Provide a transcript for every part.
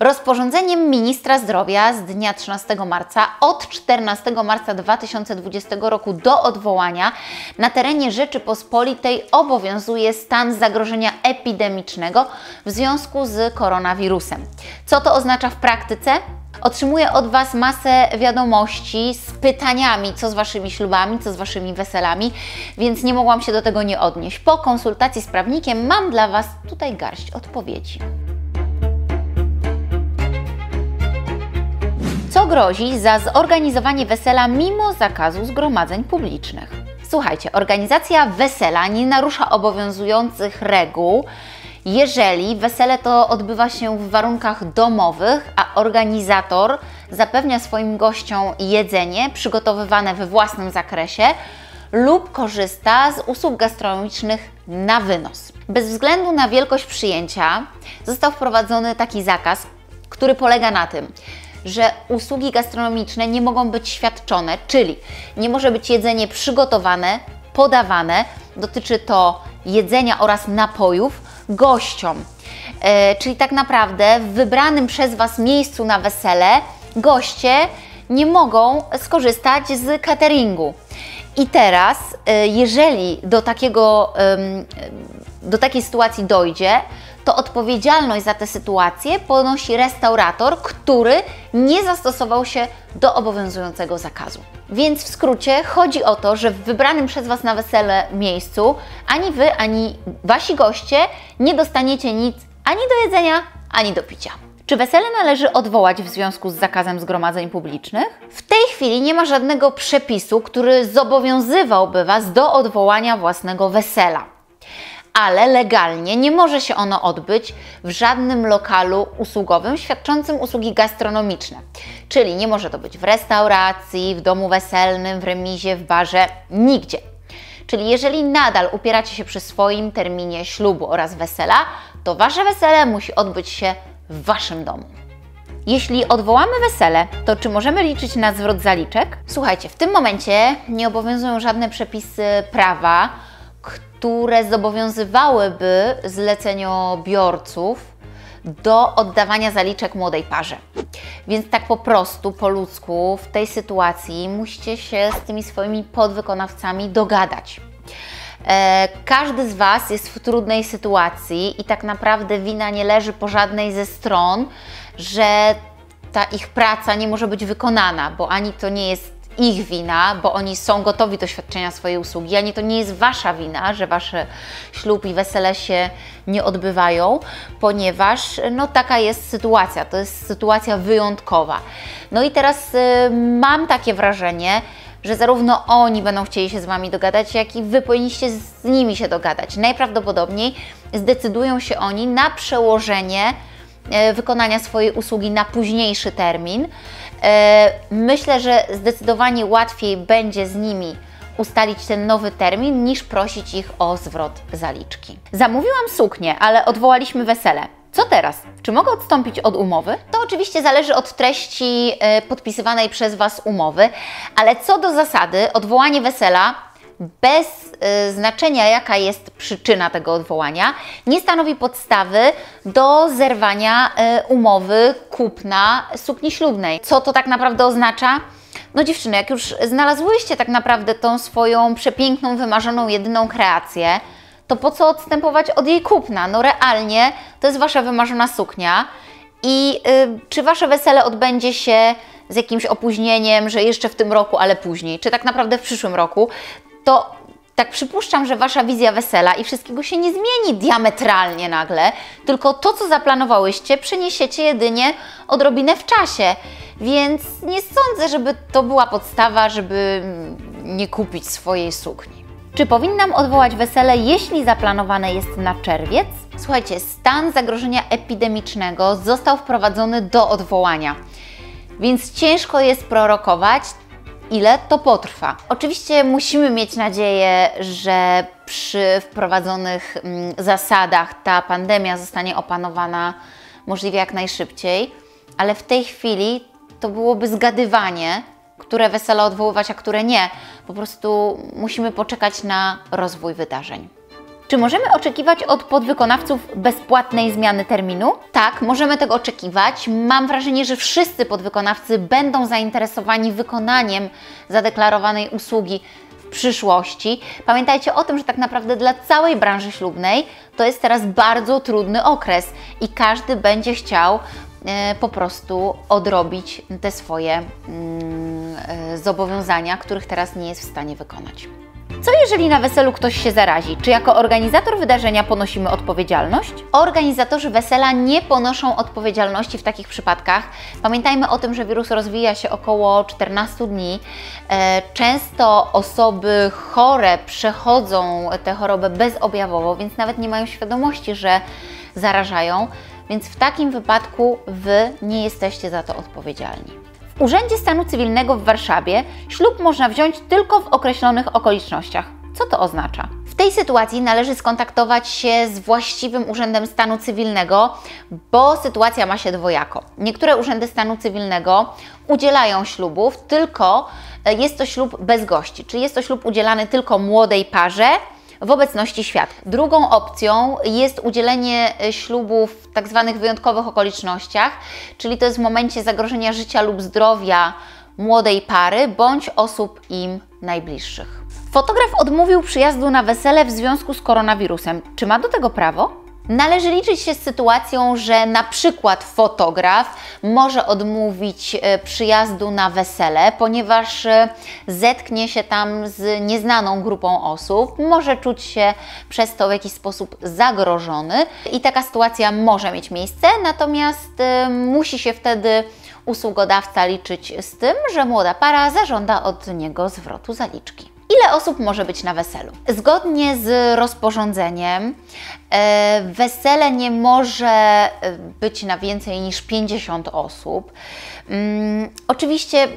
Rozporządzeniem ministra zdrowia z dnia 13 marca od 14 marca 2020 roku do odwołania na terenie Rzeczypospolitej obowiązuje stan zagrożenia epidemicznego w związku z koronawirusem. Co to oznacza w praktyce? Otrzymuję od Was masę wiadomości z pytaniami, co z Waszymi ślubami, co z Waszymi weselami, więc nie mogłam się do tego nie odnieść. Po konsultacji z prawnikiem mam dla Was tutaj garść odpowiedzi. Grozi za zorganizowanie wesela mimo zakazu zgromadzeń publicznych? Słuchajcie, organizacja wesela nie narusza obowiązujących reguł, jeżeli wesele to odbywa się w warunkach domowych, a organizator zapewnia swoim gościom jedzenie przygotowywane we własnym zakresie lub korzysta z usług gastronomicznych na wynos. Bez względu na wielkość przyjęcia został wprowadzony taki zakaz, który polega na tym, że usługi gastronomiczne nie mogą być świadczone, czyli nie może być jedzenie przygotowane, podawane, dotyczy to jedzenia oraz napojów gościom. E, czyli tak naprawdę w wybranym przez Was miejscu na wesele goście nie mogą skorzystać z cateringu. I teraz, e, jeżeli do, takiego, do takiej sytuacji dojdzie, to odpowiedzialność za tę sytuację ponosi restaurator, który nie zastosował się do obowiązującego zakazu. Więc w skrócie chodzi o to, że w wybranym przez Was na wesele miejscu ani Wy, ani Wasi goście nie dostaniecie nic ani do jedzenia, ani do picia. Czy wesele należy odwołać w związku z zakazem zgromadzeń publicznych? W tej chwili nie ma żadnego przepisu, który zobowiązywałby Was do odwołania własnego wesela ale legalnie nie może się ono odbyć w żadnym lokalu usługowym świadczącym usługi gastronomiczne. Czyli nie może to być w restauracji, w domu weselnym, w remizie, w barze, nigdzie. Czyli jeżeli nadal upieracie się przy swoim terminie ślubu oraz wesela, to Wasze wesele musi odbyć się w Waszym domu. Jeśli odwołamy wesele, to czy możemy liczyć na zwrot zaliczek? Słuchajcie, w tym momencie nie obowiązują żadne przepisy prawa, które zobowiązywałyby zleceniobiorców do oddawania zaliczek młodej parze. Więc tak po prostu, po ludzku, w tej sytuacji musicie się z tymi swoimi podwykonawcami dogadać. E, każdy z Was jest w trudnej sytuacji i tak naprawdę wina nie leży po żadnej ze stron, że ta ich praca nie może być wykonana, bo ani to nie jest ich wina, bo oni są gotowi do świadczenia swojej usługi, ani to nie jest Wasza wina, że Wasze ślub i wesele się nie odbywają, ponieważ no taka jest sytuacja, to jest sytuacja wyjątkowa. No i teraz y, mam takie wrażenie, że zarówno oni będą chcieli się z Wami dogadać, jak i Wy powinniście z nimi się dogadać. Najprawdopodobniej zdecydują się oni na przełożenie y, wykonania swojej usługi na późniejszy termin. E, myślę, że zdecydowanie łatwiej będzie z nimi ustalić ten nowy termin, niż prosić ich o zwrot zaliczki. Zamówiłam suknię, ale odwołaliśmy wesele. Co teraz? Czy mogę odstąpić od umowy? To oczywiście zależy od treści e, podpisywanej przez Was umowy, ale co do zasady, odwołanie wesela bez y, znaczenia, jaka jest przyczyna tego odwołania, nie stanowi podstawy do zerwania y, umowy kupna sukni ślubnej. Co to tak naprawdę oznacza? No dziewczyny, jak już znalazłyście tak naprawdę tą swoją przepiękną, wymarzoną, jedyną kreację, to po co odstępować od jej kupna? No realnie to jest Wasza wymarzona suknia i y, czy Wasze wesele odbędzie się z jakimś opóźnieniem, że jeszcze w tym roku, ale później, czy tak naprawdę w przyszłym roku, to tak przypuszczam, że Wasza wizja wesela i wszystkiego się nie zmieni diametralnie nagle, tylko to, co zaplanowałyście, przeniesiecie jedynie odrobinę w czasie. Więc nie sądzę, żeby to była podstawa, żeby nie kupić swojej sukni. Czy powinnam odwołać wesele, jeśli zaplanowane jest na czerwiec? Słuchajcie, stan zagrożenia epidemicznego został wprowadzony do odwołania, więc ciężko jest prorokować, ile to potrwa. Oczywiście musimy mieć nadzieję, że przy wprowadzonych mm, zasadach ta pandemia zostanie opanowana możliwie jak najszybciej, ale w tej chwili to byłoby zgadywanie, które wesele odwoływać, a które nie. Po prostu musimy poczekać na rozwój wydarzeń. Czy możemy oczekiwać od podwykonawców bezpłatnej zmiany terminu? Tak, możemy tego oczekiwać. Mam wrażenie, że wszyscy podwykonawcy będą zainteresowani wykonaniem zadeklarowanej usługi w przyszłości. Pamiętajcie o tym, że tak naprawdę dla całej branży ślubnej to jest teraz bardzo trudny okres i każdy będzie chciał po prostu odrobić te swoje mm, e, zobowiązania, których teraz nie jest w stanie wykonać. Co jeżeli na weselu ktoś się zarazi? Czy jako organizator wydarzenia ponosimy odpowiedzialność? Organizatorzy wesela nie ponoszą odpowiedzialności w takich przypadkach. Pamiętajmy o tym, że wirus rozwija się około 14 dni. E, często osoby chore przechodzą tę chorobę bezobjawowo, więc nawet nie mają świadomości, że zarażają. Więc w takim wypadku Wy nie jesteście za to odpowiedzialni. W Urzędzie Stanu Cywilnego w Warszawie ślub można wziąć tylko w określonych okolicznościach. Co to oznacza? W tej sytuacji należy skontaktować się z właściwym Urzędem Stanu Cywilnego, bo sytuacja ma się dwojako. Niektóre urzędy stanu cywilnego udzielają ślubów, tylko e, jest to ślub bez gości, czyli jest to ślub udzielany tylko młodej parze w obecności świadków. Drugą opcją jest udzielenie e, ślubu w tak zwanych wyjątkowych okolicznościach, czyli to jest w momencie zagrożenia życia lub zdrowia młodej pary bądź osób im najbliższych. Fotograf odmówił przyjazdu na wesele w związku z koronawirusem. Czy ma do tego prawo? Należy liczyć się z sytuacją, że na przykład fotograf może odmówić e, przyjazdu na wesele, ponieważ e, zetknie się tam z nieznaną grupą osób, może czuć się przez to w jakiś sposób zagrożony i taka sytuacja może mieć miejsce, natomiast e, musi się wtedy usługodawca liczyć z tym, że młoda para zażąda od niego zwrotu zaliczki. Ile osób może być na weselu? Zgodnie z rozporządzeniem, e, wesele nie może e, być na więcej niż 50 osób. Mm, oczywiście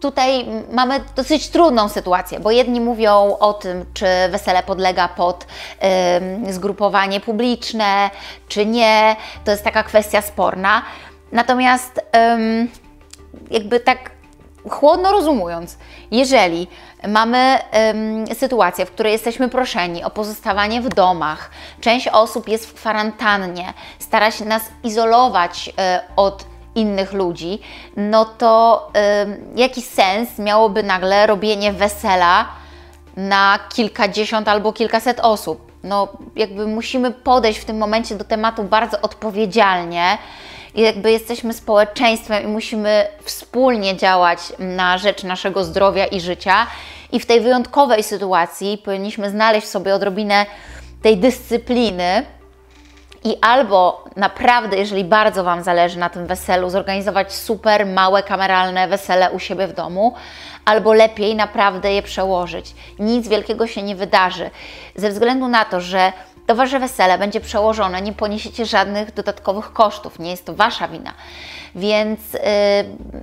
tutaj mamy dosyć trudną sytuację, bo jedni mówią o tym, czy wesele podlega pod zgrupowanie publiczne, czy nie. To jest taka kwestia sporna. Natomiast jakby tak chłodno rozumując, jeżeli mamy ym, sytuację, w której jesteśmy proszeni o pozostawanie w domach, część osób jest w kwarantannie, stara się nas izolować y, od innych ludzi, no to y, jaki sens miałoby nagle robienie wesela na kilkadziesiąt albo kilkaset osób? No, jakby musimy podejść w tym momencie do tematu bardzo odpowiedzialnie i jakby jesteśmy społeczeństwem i musimy wspólnie działać na rzecz naszego zdrowia i życia. I w tej wyjątkowej sytuacji powinniśmy znaleźć sobie odrobinę tej dyscypliny i albo naprawdę, jeżeli bardzo Wam zależy na tym weselu, zorganizować super małe kameralne wesele u siebie w domu, albo lepiej naprawdę je przełożyć. Nic wielkiego się nie wydarzy, ze względu na to, że to Wasze wesele będzie przełożone, nie poniesiecie żadnych dodatkowych kosztów, nie jest to Wasza wina. Więc yy,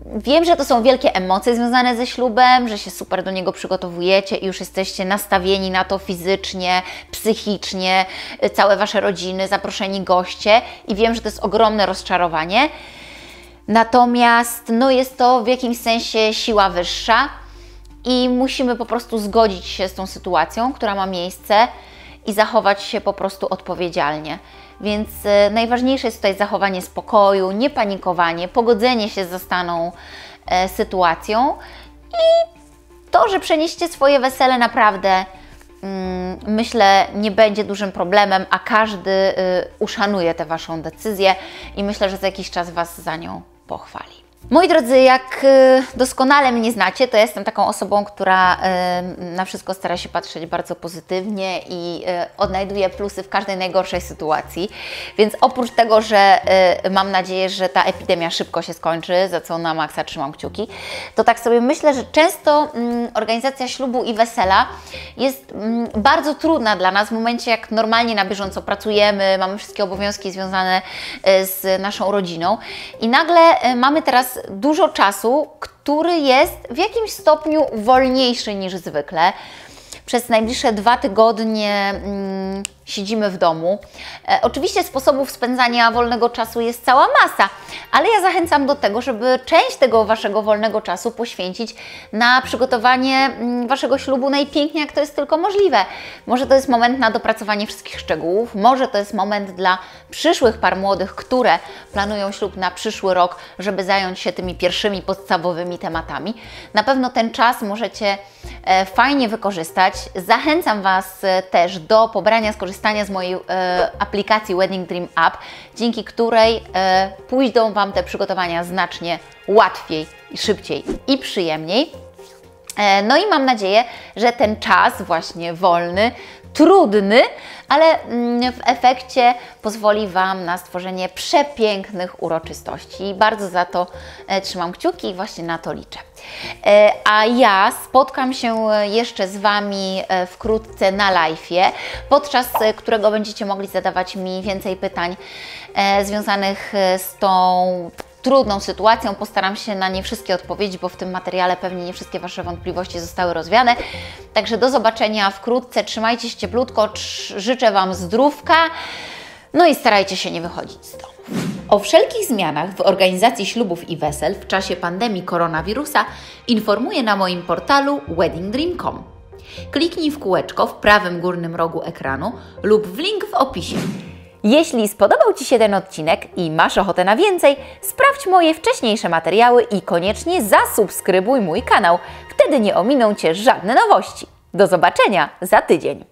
wiem, że to są wielkie emocje związane ze ślubem, że się super do niego przygotowujecie i już jesteście nastawieni na to fizycznie, psychicznie, yy, całe Wasze rodziny, zaproszeni goście i wiem, że to jest ogromne rozczarowanie. Natomiast no, jest to w jakimś sensie siła wyższa i musimy po prostu zgodzić się z tą sytuacją, która ma miejsce i zachować się po prostu odpowiedzialnie. Więc e, najważniejsze jest tutaj zachowanie spokoju, nie panikowanie, pogodzenie się z zastaną e, sytuacją i to, że przenieście swoje wesele naprawdę mm, myślę nie będzie dużym problemem, a każdy y, uszanuje tę Waszą decyzję i myślę, że za jakiś czas Was za nią pochwali. Moi drodzy, jak y, doskonale mnie znacie, to jestem taką osobą, która y, na wszystko stara się patrzeć bardzo pozytywnie i y, odnajduje plusy w każdej najgorszej sytuacji. Więc oprócz tego, że mam nadzieję, że ta epidemia szybko się skończy, za co na maksa trzymam kciuki, to tak sobie myślę, że często mm, organizacja ślubu i wesela jest mm, bardzo trudna dla nas w momencie, jak normalnie na bieżąco pracujemy, mamy wszystkie obowiązki związane z naszą rodziną i nagle mamy teraz dużo czasu, który jest w jakimś stopniu wolniejszy niż zwykle. Przez najbliższe dwa tygodnie mm, siedzimy w domu. E, oczywiście sposobów spędzania wolnego czasu jest cała masa, ale ja zachęcam do tego, żeby część tego Waszego wolnego czasu poświęcić na przygotowanie mm, Waszego ślubu najpiękniej, jak to jest tylko możliwe. Może to jest moment na dopracowanie wszystkich szczegółów, może to jest moment dla przyszłych par młodych, które planują ślub na przyszły rok, żeby zająć się tymi pierwszymi podstawowymi tematami. Na pewno ten czas możecie e, fajnie wykorzystać. Zachęcam Was e, też do pobrania, skorzystania z mojej e, aplikacji Wedding Dream App, dzięki której e, pójdą Wam te przygotowania znacznie łatwiej szybciej i przyjemniej. E, No i mam nadzieję, że ten czas właśnie wolny, trudny, ale mm, w efekcie pozwoli Wam na stworzenie przepięknych uroczystości. I bardzo za to e, trzymam kciuki i właśnie na to liczę. E, A ja spotkam się jeszcze z Wami e, wkrótce na live'ie, podczas e, którego będziecie mogli zadawać mi więcej pytań e, związanych e, z tą trudną sytuacją. Postaram się na nie wszystkie odpowiedzieć, bo w tym materiale pewnie nie wszystkie Wasze wątpliwości zostały rozwiane. Także do zobaczenia wkrótce. Trzymajcie się cieplutko. Życzę Wam zdrówka. No i starajcie się nie wychodzić z domu. O wszelkich zmianach w organizacji ślubów i wesel w czasie pandemii koronawirusa informuję na moim portalu weddingdream.com. Kliknij w kółeczko w prawym górnym rogu ekranu lub w link w opisie. Jeśli spodobał Ci się ten odcinek i masz ochotę na więcej, sprawdź moje wcześniejsze materiały i koniecznie zasubskrybuj mój kanał. Wtedy nie ominą Cię żadne nowości. Do zobaczenia za tydzień.